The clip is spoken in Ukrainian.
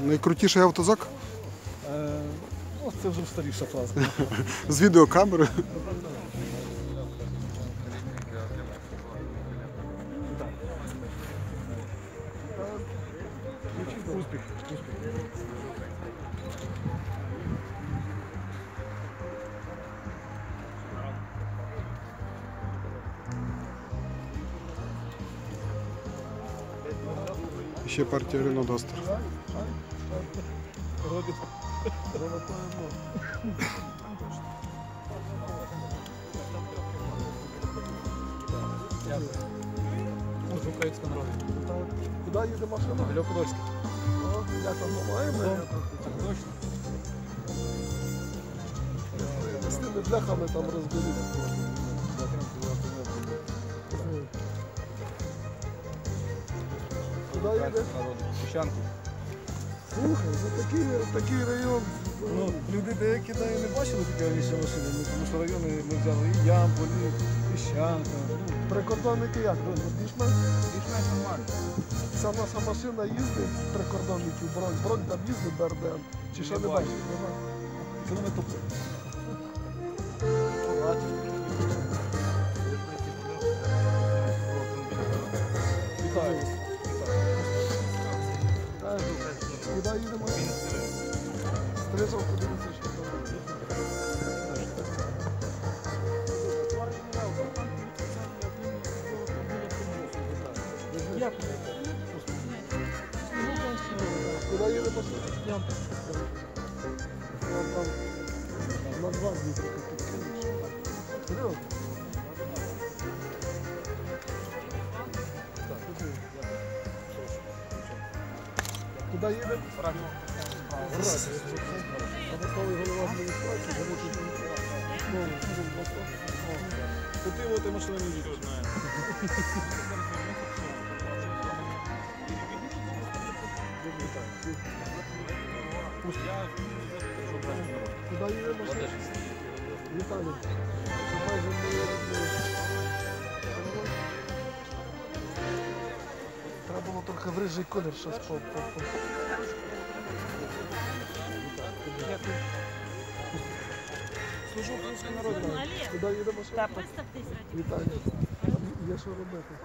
Найкрутіший автозак Е, ну, це вже старіша фраза. з відеокамери. Успіх. Успіх. Ще партія Рено Дастер. Робить. Може, українська народна. Куди їде машина? Біля Подольська. О, Як там маємо? Так точно. З тими бляхами там розберіться. Куди їде? Піщанку. Слухай, ну такий, такий район. Ну, люди деякі да, і не бачили такі раніше машини, ну, тому що райони ми взяли і Ямполь, і Піщанка. Ну, Прикордонники як? Ну, більш-менш? більш-менш нормально. Ця наша машина їздить прикордонників, бронь, бронь там їздить БРДМ. Чи ще Не бачиш? Нема. Це Куди їдемо? Стрижав, подивитися, що там. Як? Куди їдемо? Там, там, на два дні Куди їдемо? Обласний голова адміністрації, Ну, ну, от і машина не їдеш. Куди їдемо? Віталій. Треба було трохи в рижий колір щось по... по, по. Служу українській народній. Куди їдемо? ще? Та виставтеся. Віталій. Є що робити.